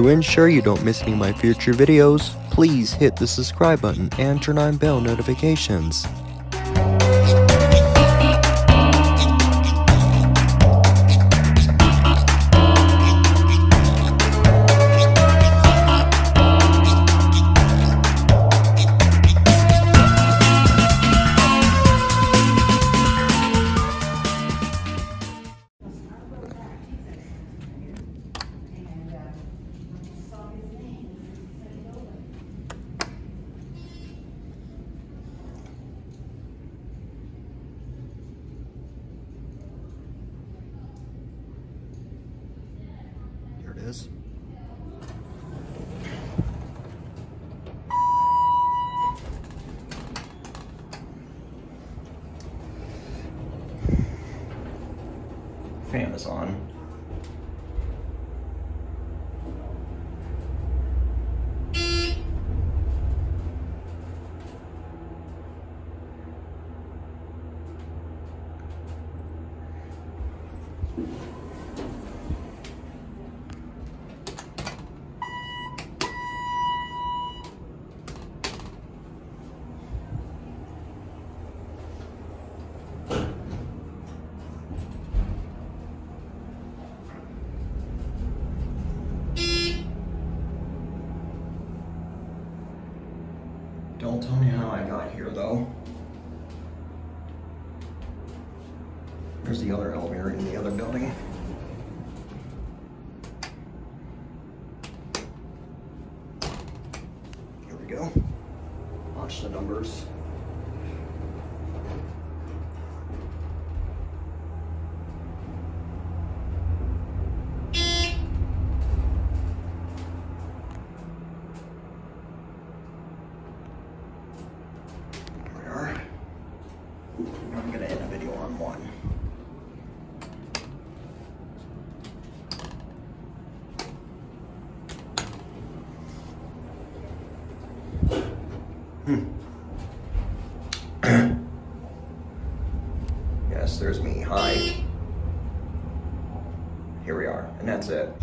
To ensure you don't miss any of my future videos, please hit the subscribe button and turn on bell notifications. Is. Fan is on. Don't tell me how I got here though. There's the other elevator in the other building. Here we go. Watch the numbers. Here we are. I'm gonna end the video on one. Hmm. yes, there's me. Hi. Here we are, and that's it.